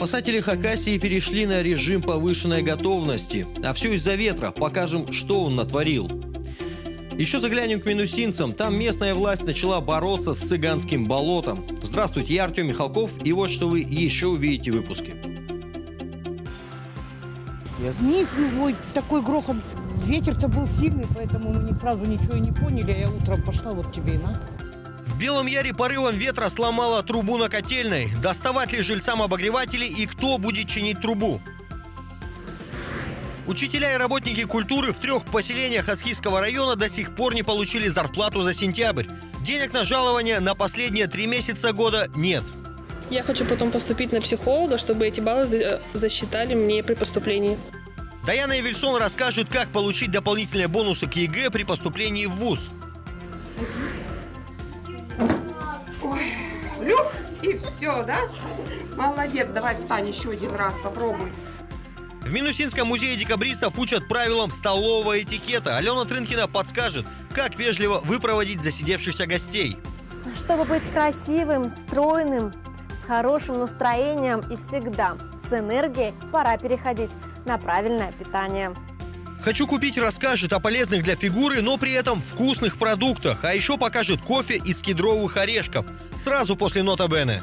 Спасатели Хакасии перешли на режим повышенной готовности. А все из-за ветра. Покажем, что он натворил. Еще заглянем к минусинцам. Там местная власть начала бороться с цыганским болотом. Здравствуйте, я Артем Михалков. И вот что вы еще увидите в выпуске. Вниз вот такой грохот. Ветер-то был сильный, поэтому мы не сразу ничего и не поняли. А я утром пошла, вот тебе и на. В Белом Яре порывом ветра сломала трубу на котельной. Доставать ли жильцам обогреватели и кто будет чинить трубу? Учителя и работники культуры в трех поселениях Аскизского района до сих пор не получили зарплату за сентябрь. Денег на жалование на последние три месяца года нет. Я хочу потом поступить на психолога, чтобы эти баллы за- засчитали мне при поступлении. Даяна Эвельсон расскажет, как получить дополнительные бонусы к ЕГЭ при поступлении в ВУЗ. Люх, и все, да? Молодец, давай встань еще один раз, попробуй. В Минусинском музее декабристов учат правилам столового этикета. Алена Трынкина подскажет, как вежливо выпроводить засидевшихся гостей. Чтобы быть красивым, стройным, с хорошим настроением и всегда с энергией, пора переходить на правильное питание. «Хочу купить» расскажет о полезных для фигуры, но при этом вкусных продуктах. А еще покажет кофе из кедровых орешков. Сразу после нота Бене.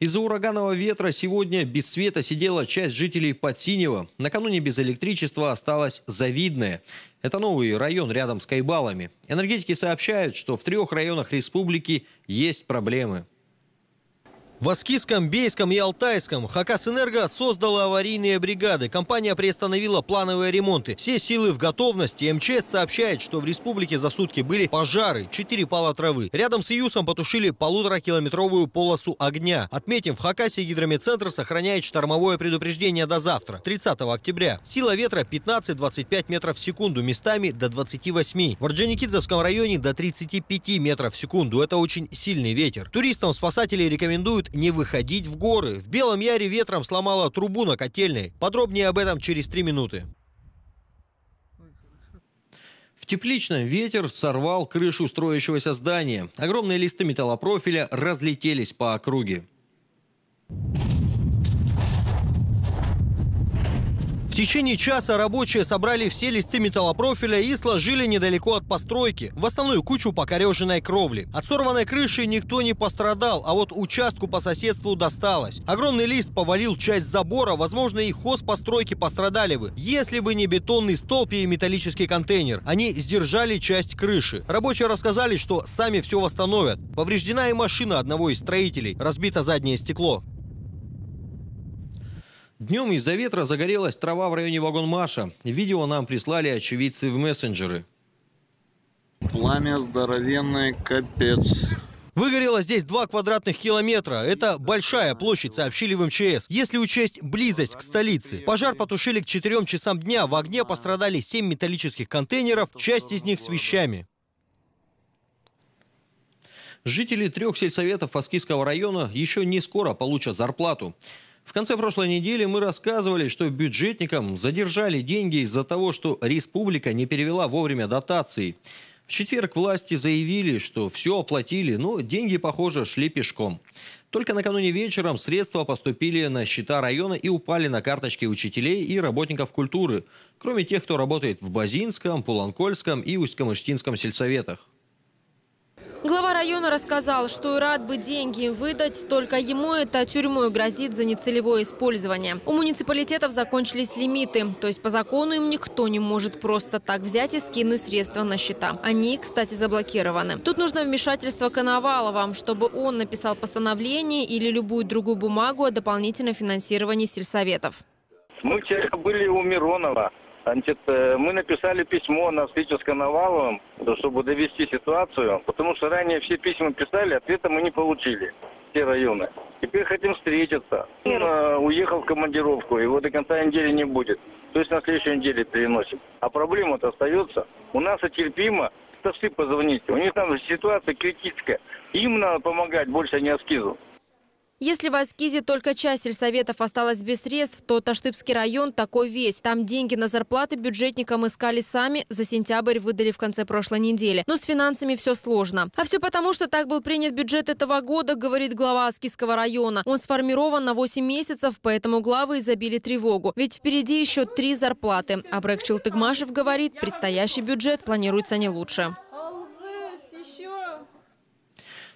Из-за ураганного ветра сегодня без света сидела часть жителей Подсинева. Накануне без электричества осталось Завидное. Это новый район рядом с Кайбалами. Энергетики сообщают, что в трех районах республики есть проблемы. В Аскиском, Бейском и Алтайском Хакас Энерго создала аварийные бригады. Компания приостановила плановые ремонты. Все силы в готовности. МЧС сообщает, что в республике за сутки были пожары, 4 пала травы. Рядом с Июсом потушили полуторакилометровую полосу огня. Отметим, в Хакасе гидрометцентр сохраняет штормовое предупреждение до завтра, 30 октября. Сила ветра 15-25 метров в секунду, местами до 28. В Орджоникидзевском районе до 35 метров в секунду. Это очень сильный ветер. Туристам спасатели рекомендуют не выходить в горы. В Белом Яре ветром сломала трубу на котельной. Подробнее об этом через три минуты. В Тепличном ветер сорвал крышу строящегося здания. Огромные листы металлопрофиля разлетелись по округе. В течение часа рабочие собрали все листы металлопрофиля и сложили недалеко от постройки, в основную кучу покореженной кровли. От сорванной крыши никто не пострадал, а вот участку по соседству досталось. Огромный лист повалил часть забора, возможно и хозпостройки пострадали бы, если бы не бетонный столб и металлический контейнер. Они сдержали часть крыши. Рабочие рассказали, что сами все восстановят. Повреждена и машина одного из строителей, разбито заднее стекло. Днем из-за ветра загорелась трава в районе вагонмаша. Видео нам прислали очевидцы в мессенджеры. Пламя здоровенное, капец. Выгорело здесь 2 квадратных километра. Это большая площадь, сообщили в МЧС. Если учесть близость к столице. Пожар потушили к 4 часам дня. В огне пострадали 7 металлических контейнеров, часть из них с вещами. Жители трех сельсоветов Аскийского района еще не скоро получат зарплату. В конце прошлой недели мы рассказывали, что бюджетникам задержали деньги из-за того, что республика не перевела вовремя дотации. В четверг власти заявили, что все оплатили, но деньги, похоже, шли пешком. Только накануне вечером средства поступили на счета района и упали на карточки учителей и работников культуры, кроме тех, кто работает в Базинском, Пуланкольском и Усть-Камыштинском сельсоветах. Глава района рассказал, что рад бы деньги им выдать, только ему это тюрьмой грозит за нецелевое использование. У муниципалитетов закончились лимиты, то есть по закону им никто не может просто так взять и скинуть средства на счета. Они, кстати, заблокированы. Тут нужно вмешательство Коновалова, чтобы он написал постановление или любую другую бумагу о дополнительном финансировании сельсоветов. Мы вчера были у Миронова. Значит, э, мы написали письмо на встречу с Коноваловым, чтобы довести ситуацию, потому что ранее все письма писали, ответа мы не получили, все районы. Теперь хотим встретиться. Он э, уехал в командировку, его до конца недели не будет. То есть на следующей неделе переносим. А проблема-то остается. У нас терпимо. Товсы позвоните. У них там ситуация критическая. Им надо помогать, больше не аскизу. Если в Аскизе только часть сельсоветов осталась без средств, то Таштыбский район такой весь. Там деньги на зарплаты бюджетникам искали сами, за сентябрь выдали в конце прошлой недели. Но с финансами все сложно. А все потому, что так был принят бюджет этого года, говорит глава Аскизского района. Он сформирован на 8 месяцев, поэтому главы забили тревогу. Ведь впереди еще три зарплаты. А Брэк Челтыгмашев говорит, предстоящий бюджет планируется не лучше.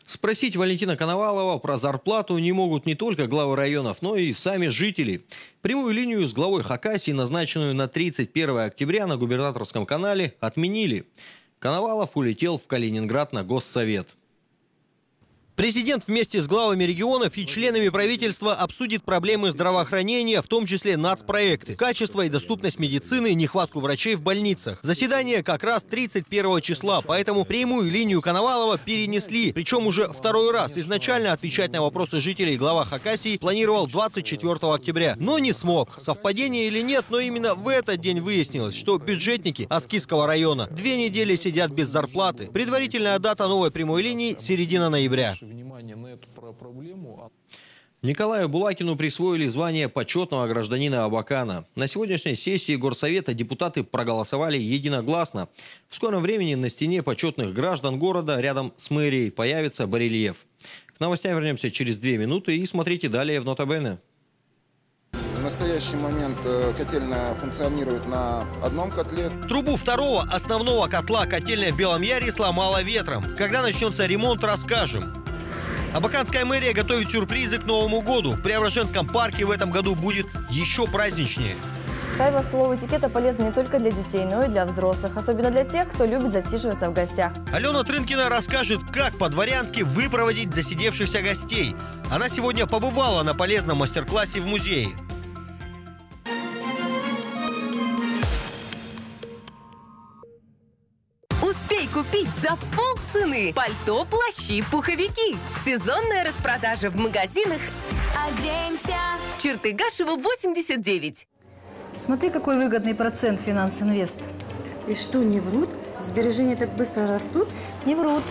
Спросить Валентина Коновалова про зарплату не могут не только главы районов, но и сами жители. Прямую линию с главой Хакасии, назначенную на 31 октября на губернаторском канале, отменили. Коновалов улетел в Калининград на Госсовет. Президент вместе с главами регионов и членами правительства обсудит проблемы здравоохранения, в том числе нацпроекты, качество и доступность медицины, нехватку врачей в больницах. Заседание как раз 31 числа, поэтому прямую линию Коновалова перенесли. Причем уже второй раз. Изначально отвечать на вопросы жителей глава Хакасии планировал 24 октября, но не смог. Совпадение или нет, но именно в этот день выяснилось, что бюджетники Аскизского района две недели сидят без зарплаты. Предварительная дата новой прямой линии – середина ноября внимание на эту проблему. Николаю Булакину присвоили звание почетного гражданина Абакана. На сегодняшней сессии Горсовета депутаты проголосовали единогласно. В скором времени на стене почетных граждан города рядом с мэрией появится барельеф. К новостям вернемся через две минуты и смотрите далее в Нотабене. В настоящий момент э, котельная функционирует на одном котле. Трубу второго основного котла котельная в Белом Яре сломала ветром. Когда начнется ремонт, расскажем. Абаканская мэрия готовит сюрпризы к Новому году. В Преображенском парке в этом году будет еще праздничнее. Правила столового этикета полезны не только для детей, но и для взрослых. Особенно для тех, кто любит засиживаться в гостях. Алена Трынкина расскажет, как по-дворянски выпроводить засидевшихся гостей. Она сегодня побывала на полезном мастер-классе в музее. купить за полцены. Пальто, плащи, пуховики. Сезонная распродажа в магазинах. Оденься. Чертыгашева, 89. Смотри, какой выгодный процент Финанс Инвест. И что, не врут? Сбережения так быстро растут? Не врут.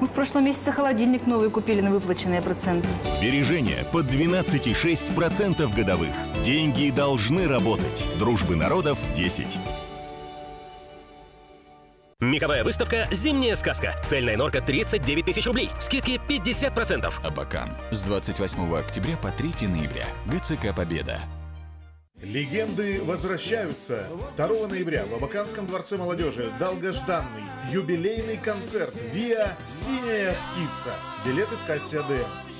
Мы в прошлом месяце холодильник новый купили на выплаченные проценты. Сбережения под 12,6% годовых. Деньги должны работать. Дружбы народов 10. Меховая выставка «Зимняя сказка». Цельная норка 39 тысяч рублей. Скидки 50%. Абакан. С 28 октября по 3 ноября. ГЦК «Победа». Легенды возвращаются. 2 ноября в Абаканском дворце молодежи долгожданный юбилейный концерт «Виа Синяя птица». Билеты в кассе АДМ.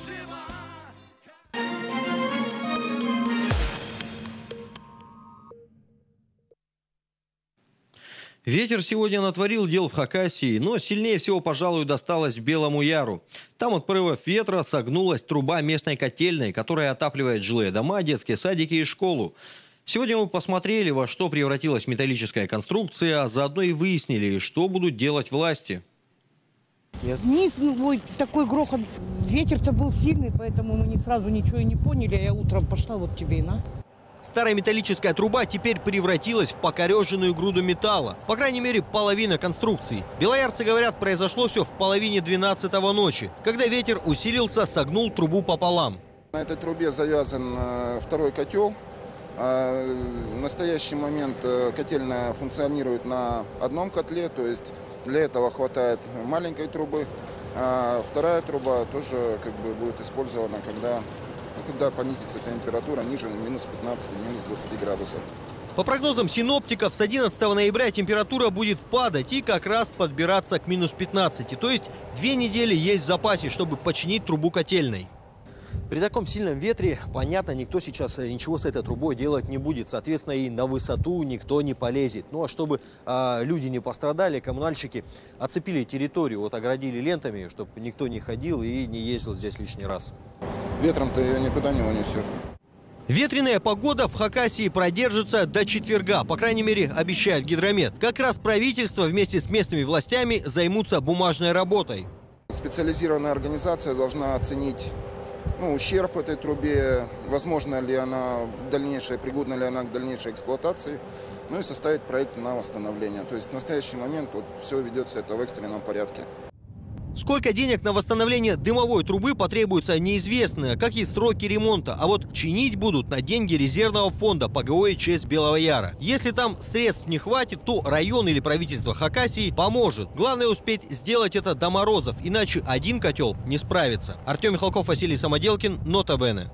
Ветер сегодня натворил дел в Хакасии, но сильнее всего, пожалуй, досталось Белому Яру. Там от порывов ветра согнулась труба местной котельной, которая отапливает жилые дома, детские садики и школу. Сегодня мы посмотрели, во что превратилась металлическая конструкция, а заодно и выяснили, что будут делать власти. Нет. Вниз ну, такой грохот. Ветер-то был сильный, поэтому мы не сразу ничего и не поняли. А я утром пошла, вот тебе и на. Старая металлическая труба теперь превратилась в покореженную груду металла. По крайней мере, половина конструкции. Белоярцы говорят, произошло все в половине 12 ночи, когда ветер усилился, согнул трубу пополам. На этой трубе завязан э, второй котел. А, в настоящий момент э, котельная функционирует на одном котле, то есть для этого хватает маленькой трубы. А вторая труба тоже как бы будет использована, когда когда понизится температура ниже минус 15, минус 20 градусов. По прогнозам синоптиков, с 11 ноября температура будет падать и как раз подбираться к минус 15. То есть две недели есть в запасе, чтобы починить трубу котельной. При таком сильном ветре, понятно, никто сейчас э, ничего с этой трубой делать не будет. Соответственно, и на высоту никто не полезет. Ну а чтобы а, люди не пострадали, коммунальщики оцепили территорию, вот оградили лентами, чтобы никто не ходил и не ездил здесь лишний раз. Ветром-то ее никуда не унесет. Ветреная погода в Хакасии продержится до четверга, по крайней мере, обещает гидромет. Как раз правительство вместе с местными властями займутся бумажной работой. Специализированная организация должна оценить ну, ущерб этой трубе, возможно ли она дальнейшая, пригодна ли она к дальнейшей эксплуатации, ну и составить проект на восстановление. То есть в настоящий момент вот, все ведется это в экстренном порядке. Сколько денег на восстановление дымовой трубы потребуется неизвестно, какие сроки ремонта, а вот чинить будут на деньги резервного фонда ПГО и ЧС Белого Яра. Если там средств не хватит, то район или правительство Хакасии поможет. Главное успеть сделать это до морозов, иначе один котел не справится. Артем Михалков, Василий Самоделкин, Нота Бене.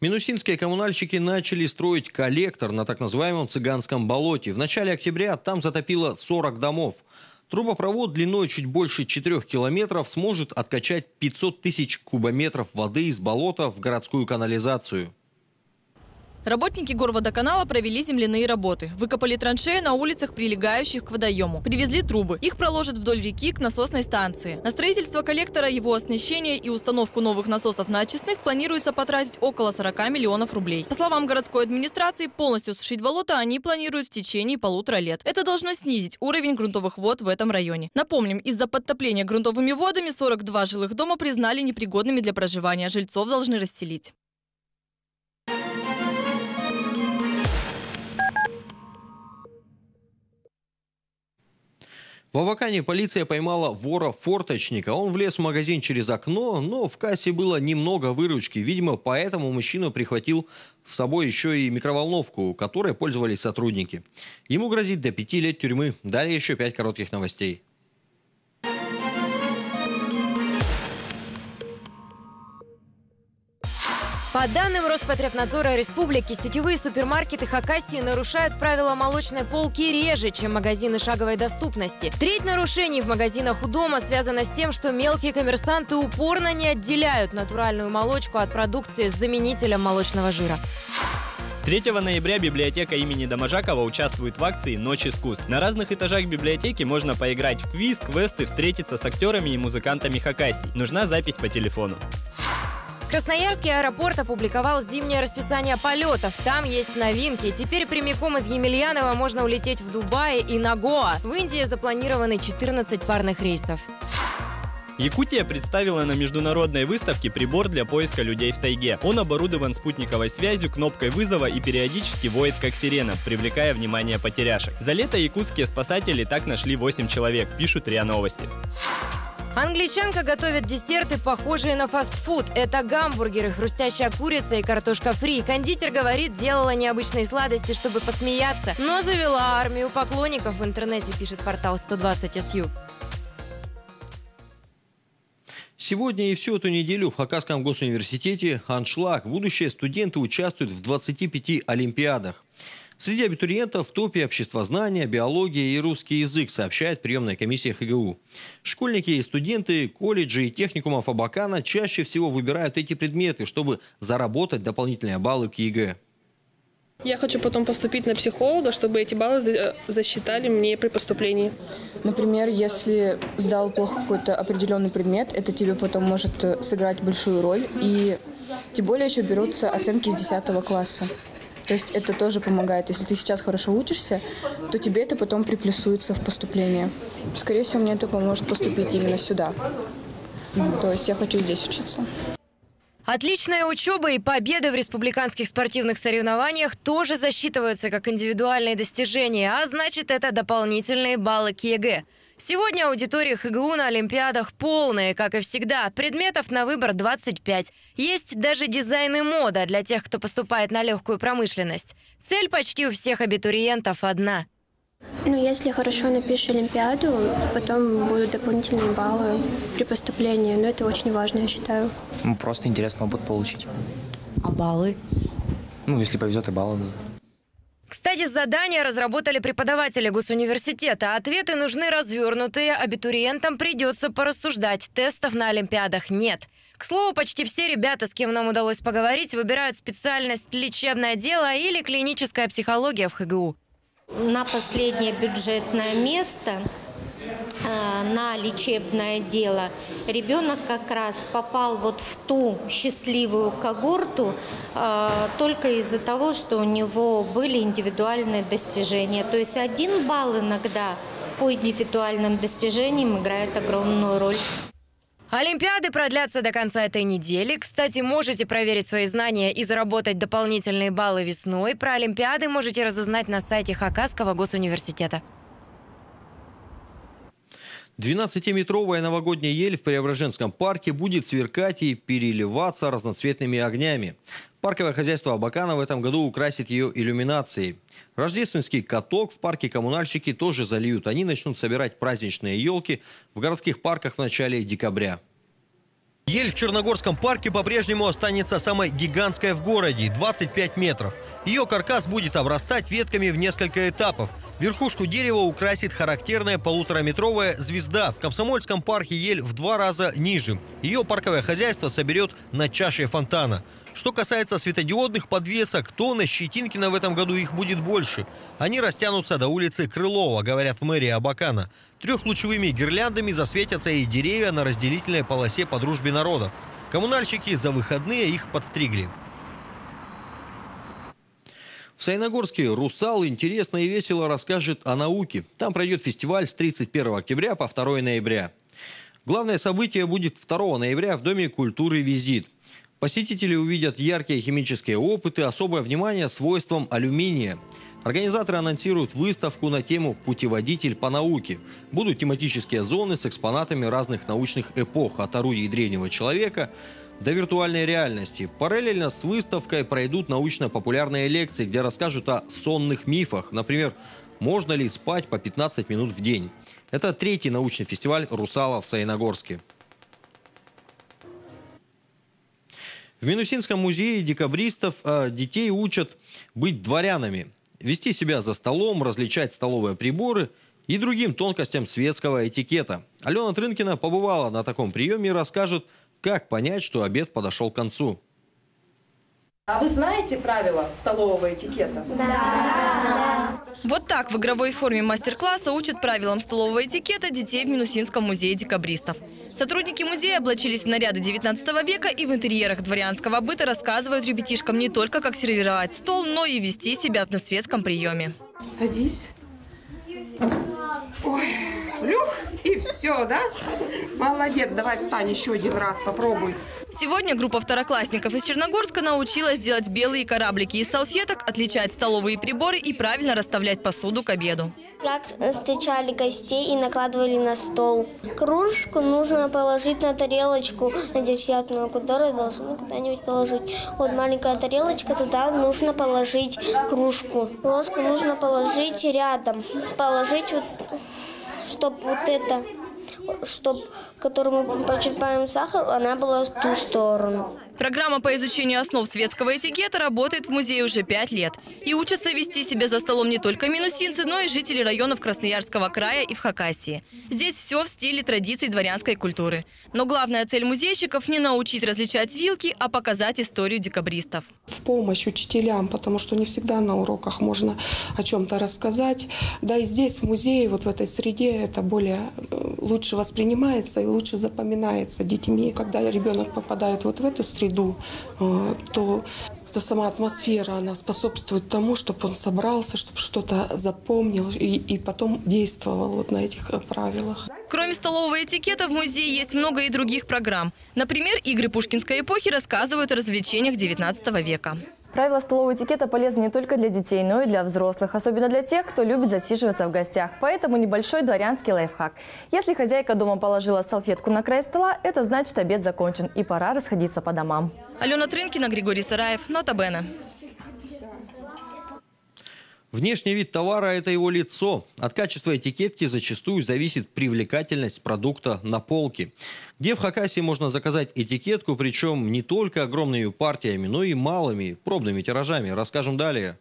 Минусинские коммунальщики начали строить коллектор на так называемом цыганском болоте. В начале октября там затопило 40 домов. Трубопровод длиной чуть больше 4 километров сможет откачать 500 тысяч кубометров воды из болота в городскую канализацию. Работники горводоканала провели земляные работы. Выкопали траншеи на улицах, прилегающих к водоему. Привезли трубы. Их проложат вдоль реки к насосной станции. На строительство коллектора, его оснащение и установку новых насосов на очистных планируется потратить около 40 миллионов рублей. По словам городской администрации, полностью сушить болото они планируют в течение полутора лет. Это должно снизить уровень грунтовых вод в этом районе. Напомним, из-за подтопления грунтовыми водами 42 жилых дома признали непригодными для проживания. Жильцов должны расселить. В Авакане полиция поймала вора-форточника. Он влез в магазин через окно, но в кассе было немного выручки. Видимо, поэтому мужчина прихватил с собой еще и микроволновку, которой пользовались сотрудники. Ему грозит до пяти лет тюрьмы. Далее еще пять коротких новостей. По данным Роспотребнадзора Республики, сетевые супермаркеты Хакасии нарушают правила молочной полки реже, чем магазины шаговой доступности. Треть нарушений в магазинах у дома связана с тем, что мелкие коммерсанты упорно не отделяют натуральную молочку от продукции с заменителем молочного жира. 3 ноября библиотека имени Доможакова участвует в акции «Ночь искусств». На разных этажах библиотеки можно поиграть в квиз, квесты, встретиться с актерами и музыкантами Хакасии. Нужна запись по телефону. Красноярский аэропорт опубликовал зимнее расписание полетов. Там есть новинки. Теперь прямиком из Емельянова можно улететь в Дубай и на Гоа. В Индии запланированы 14 парных рейсов. Якутия представила на международной выставке прибор для поиска людей в тайге. Он оборудован спутниковой связью, кнопкой вызова и периодически воет как сирена, привлекая внимание потеряшек. За лето якутские спасатели так нашли 8 человек, пишут РИА Новости. Англичанка готовит десерты, похожие на фастфуд. Это гамбургеры, хрустящая курица и картошка фри. Кондитер говорит, делала необычные сладости, чтобы посмеяться, но завела армию поклонников в интернете, пишет портал 120SU. Сегодня и всю эту неделю в Хакасском госуниверситете «Аншлаг» будущие студенты участвуют в 25 олимпиадах. Среди абитуриентов в топе обществознания, биология и русский язык, сообщает приемная комиссия ХГУ. Школьники и студенты колледжей и техникумов Абакана чаще всего выбирают эти предметы, чтобы заработать дополнительные баллы к ЕГЭ. Я хочу потом поступить на психолога, чтобы эти баллы э, засчитали мне при поступлении. Например, если сдал плохо какой-то определенный предмет, это тебе потом может э, сыграть большую роль. И тем более еще берутся оценки с 10 класса. То есть это тоже помогает. Если ты сейчас хорошо учишься, то тебе это потом приплюсуется в поступление. Скорее всего, мне это поможет поступить именно сюда. То есть я хочу здесь учиться. Отличная учеба и победы в республиканских спортивных соревнованиях тоже засчитываются как индивидуальные достижения, а значит это дополнительные баллы к ЕГЭ. Сегодня аудитория ХГУ на Олимпиадах полная, как и всегда. Предметов на выбор 25. Есть даже дизайн и мода для тех, кто поступает на легкую промышленность. Цель почти у всех абитуриентов одна – ну, если хорошо напишешь Олимпиаду, потом будут дополнительные баллы при поступлении. Но это очень важно, я считаю. Ну, просто интересный опыт получить. А баллы? Ну, если повезет, и баллы. Кстати, задания разработали преподаватели госуниверситета. Ответы нужны развернутые, абитуриентам придется порассуждать. Тестов на Олимпиадах нет. К слову, почти все ребята, с кем нам удалось поговорить, выбирают специальность лечебное дело или клиническая психология в ХГУ. На последнее бюджетное место э, на лечебное дело ребенок как раз попал вот в ту счастливую когорту э, только из-за того, что у него были индивидуальные достижения. То есть один балл иногда по индивидуальным достижениям играет огромную роль. Олимпиады продлятся до конца этой недели. Кстати, можете проверить свои знания и заработать дополнительные баллы весной. Про Олимпиады можете разузнать на сайте Хакасского госуниверситета. 12-метровая новогодняя ель в Преображенском парке будет сверкать и переливаться разноцветными огнями. Парковое хозяйство Абакана в этом году украсит ее иллюминацией. Рождественский каток в парке коммунальщики тоже зальют. Они начнут собирать праздничные елки в городских парках в начале декабря. Ель в Черногорском парке по-прежнему останется самой гигантской в городе – 25 метров. Ее каркас будет обрастать ветками в несколько этапов. Верхушку дерева украсит характерная полутораметровая звезда. В Комсомольском парке ель в два раза ниже. Ее парковое хозяйство соберет на чаше фонтана. Что касается светодиодных подвесок, то на Щетинкина в этом году их будет больше. Они растянутся до улицы Крылова, говорят в мэрии Абакана. Трехлучевыми гирляндами засветятся и деревья на разделительной полосе по дружбе народов. Коммунальщики за выходные их подстригли. В Саяногорске «Русал» интересно и весело расскажет о науке. Там пройдет фестиваль с 31 октября по 2 ноября. Главное событие будет 2 ноября в Доме культуры «Визит». Посетители увидят яркие химические опыты, особое внимание свойствам алюминия. Организаторы анонсируют выставку на тему «Путеводитель по науке». Будут тематические зоны с экспонатами разных научных эпох, от орудий древнего человека до виртуальной реальности. Параллельно с выставкой пройдут научно-популярные лекции, где расскажут о сонных мифах. Например, можно ли спать по 15 минут в день. Это третий научный фестиваль «Русала» в Саяногорске. В Минусинском музее декабристов э, детей учат быть дворянами, вести себя за столом, различать столовые приборы и другим тонкостям светского этикета. Алена Трынкина побывала на таком приеме и расскажет, как понять, что обед подошел к концу? А вы знаете правила столового этикета? Да. Вот так в игровой форме мастер-класса учат правилам столового этикета детей в Минусинском музее декабристов. Сотрудники музея облачились в наряды 19 века и в интерьерах дворянского быта рассказывают ребятишкам не только, как сервировать стол, но и вести себя на светском приеме. Садись. Ой, люх, и все, да? Молодец, давай встань еще один раз, попробуй. Сегодня группа второклассников из Черногорска научилась делать белые кораблики из салфеток, отличать столовые приборы и правильно расставлять посуду к обеду. Как встречали гостей и накладывали на стол. Кружку нужно положить на тарелочку, на десятную, которую должны куда-нибудь положить. Вот маленькая тарелочка, туда нужно положить кружку. Ложку нужно положить рядом. Положить вот, чтобы вот это чтобы, которую мы почерпаем сахар, она была в ту сторону. Программа по изучению основ светского этикета работает в музее уже пять лет. И учатся вести себя за столом не только минусинцы, но и жители районов Красноярского края и в Хакасии. Здесь все в стиле традиций дворянской культуры. Но главная цель музейщиков не научить различать вилки, а показать историю декабристов. В помощь учителям, потому что не всегда на уроках можно о чем-то рассказать. Да и здесь, в музее, вот в этой среде, это более э, лучше воспринимается и лучше запоминается детьми. Когда ребенок попадает вот в эту среду, э, то эта сама атмосфера, она способствует тому, чтобы он собрался, чтобы что-то запомнил и, и потом действовал вот на этих э, правилах. Кроме столового этикета в музее есть много и других программ. Например, игры пушкинской эпохи рассказывают о развлечениях XIX века. Правила столового этикета полезны не только для детей, но и для взрослых, особенно для тех, кто любит засиживаться в гостях. Поэтому небольшой дворянский лайфхак. Если хозяйка дома положила салфетку на край стола, это значит обед закончен и пора расходиться по домам. Алена Трынкина, Григорий Сараев, Нота Бена. Внешний вид товара – это его лицо. От качества этикетки зачастую зависит привлекательность продукта на полке. Где в Хакасии можно заказать этикетку, причем не только огромными партиями, но и малыми пробными тиражами, расскажем далее.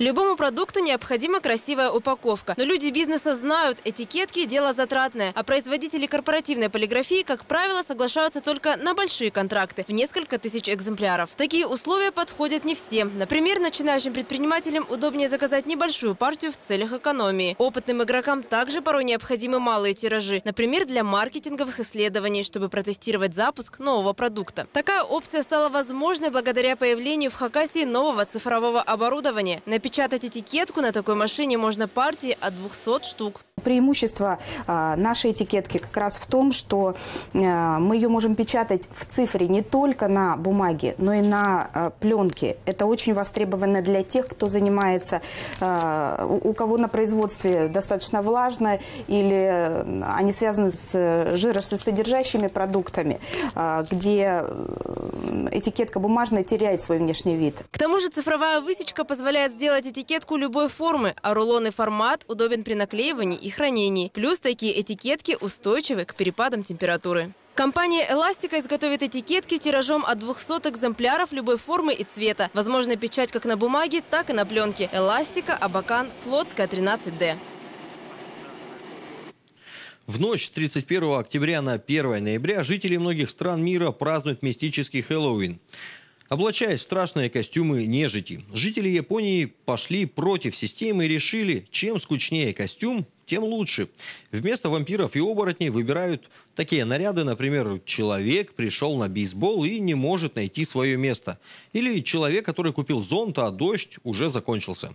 Любому продукту необходима красивая упаковка. Но люди бизнеса знают, этикетки – дело затратное. А производители корпоративной полиграфии, как правило, соглашаются только на большие контракты в несколько тысяч экземпляров. Такие условия подходят не всем. Например, начинающим предпринимателям удобнее заказать небольшую партию в целях экономии. Опытным игрокам также порой необходимы малые тиражи. Например, для маркетинговых исследований, чтобы протестировать запуск нового продукта. Такая опция стала возможной благодаря появлению в Хакасии нового цифрового оборудования. На Напечатать этикетку на такой машине можно партии от 200 штук. Преимущество а, нашей этикетки как раз в том, что а, мы ее можем печатать в цифре не только на бумаге, но и на а, пленке. Это очень востребовано для тех, кто занимается, у кого на производстве достаточно влажно или они связаны с жиросодержащими продуктами, где этикетка бумажная теряет свой внешний вид. К тому же цифровая высечка позволяет сделать этикетку любой формы, а рулонный формат удобен при наклеивании и хранении. Плюс такие этикетки устойчивы к перепадам температуры. Компания «Эластика» изготовит этикетки тиражом от 200 экземпляров любой формы и цвета. Возможно печать как на бумаге, так и на пленке. «Эластика», «Абакан», «Флотская», 13D. В ночь с 31 октября на 1 ноября жители многих стран мира празднуют мистический Хэллоуин. Облачаясь в страшные костюмы нежити, жители Японии пошли против системы и решили, чем скучнее костюм, тем лучше. Вместо вампиров и оборотней выбирают такие наряды, например, человек пришел на бейсбол и не может найти свое место. Или человек, который купил зонт, а дождь уже закончился.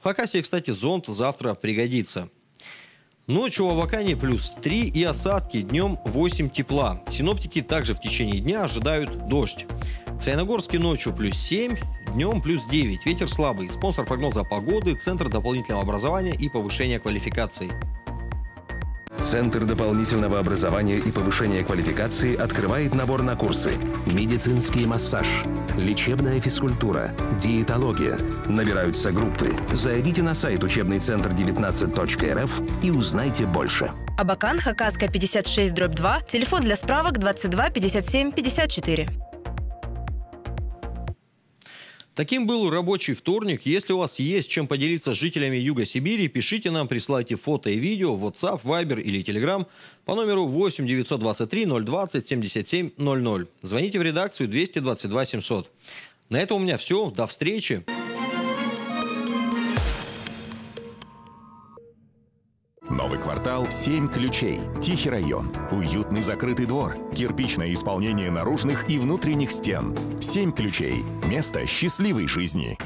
В Хакасии, кстати, зонт завтра пригодится. Ночью в Авакане плюс 3 и осадки, днем 8 тепла. Синоптики также в течение дня ожидают дождь. В Саяногорске ночью плюс 7, днем плюс 9. Ветер слабый. Спонсор прогноза погоды, Центр дополнительного образования и повышения квалификации. Центр дополнительного образования и повышения квалификации открывает набор на курсы «Медицинский массаж», «Лечебная физкультура», «Диетология». Набираются группы. Зайдите на сайт учебный центр 19.рф и узнайте больше. Абакан, Хакаска 56, дробь 2, телефон для справок 22 57 54. Таким был рабочий вторник. Если у вас есть чем поделиться с жителями Юга Сибири, пишите нам, присылайте фото и видео в WhatsApp, Viber или Telegram по номеру 8 923 020 77 00. Звоните в редакцию 222 700. На этом у меня все. До встречи. Квартал «Семь ключей». Тихий район. Уютный закрытый двор. Кирпичное исполнение наружных и внутренних стен. «Семь ключей». Место счастливой жизни.